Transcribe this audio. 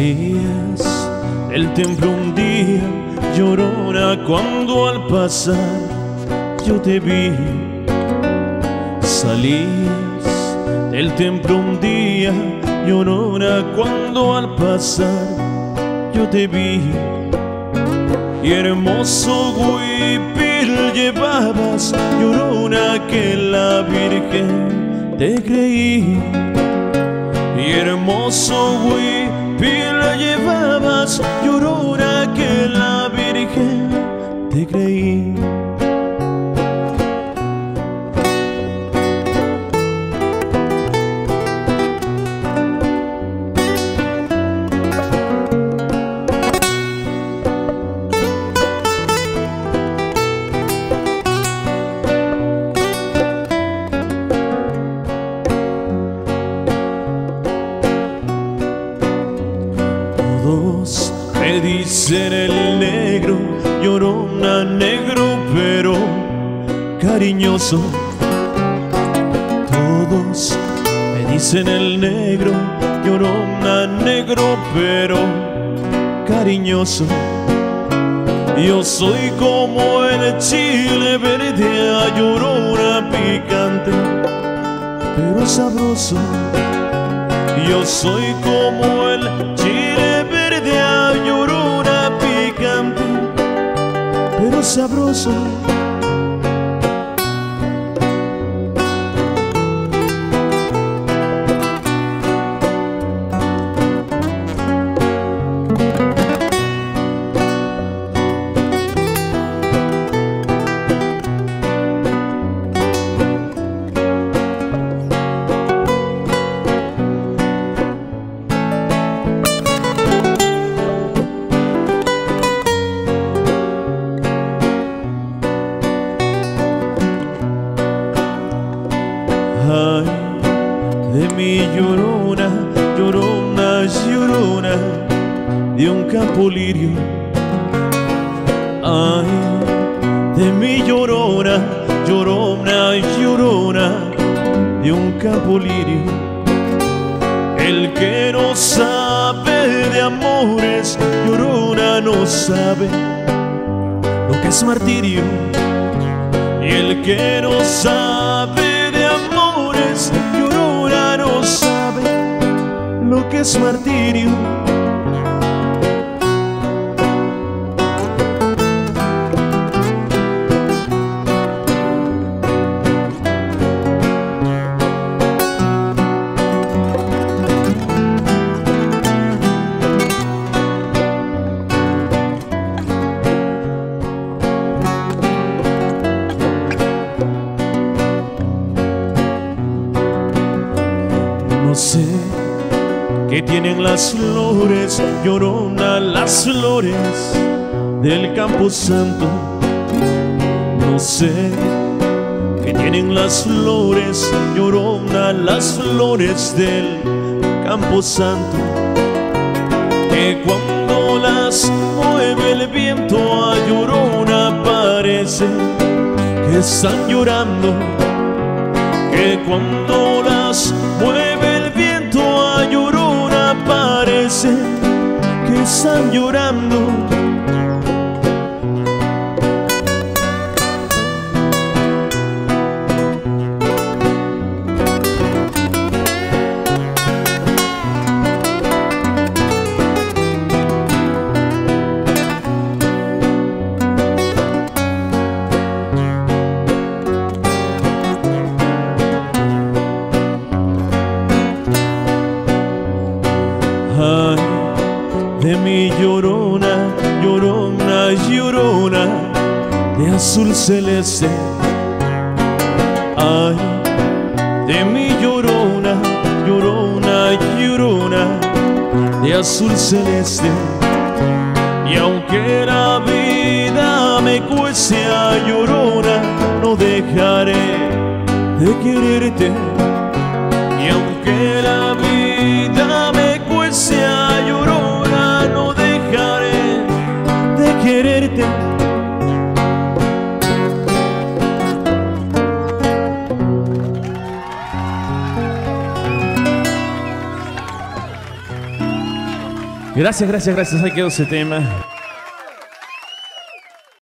salías del templo un día, llorona, cuando al pasar yo te vi. Salías del templo un día, llorona, cuando al pasar yo te vi. Y hermoso huipil llevabas, llorona, que la Virgen te creí y hermoso huipil llevabas, llorona que la dicen el negro, llorona negro, pero cariñoso. Todos me dicen el negro, llorona negro, pero cariñoso. Yo soy como el chile verde, a llorona picante, pero sabroso. Yo soy como el pero de un campo lirio. Ay, de mi llorona, llorona, llorona, de un campo lirio. El que no sabe de amores, llorona, no sabe lo que es martirio. Y el que no sabe de amores, llorona, no sabe lo que es martirio. No sé qué tienen las flores, llorona las flores del campo santo. No sé qué tienen las flores, llorona las flores del campo santo. Que cuando las mueve el viento a llorona parece que están llorando que cuando las mueve parece que están llorando. Azul celeste. Ay, de mi llorona, llorona, llorona, de azul celeste. Y aunque la vida me cueste a llorona, no dejaré de quererte. Y aunque la Gracias, gracias, gracias. Ahí quedó ese tema.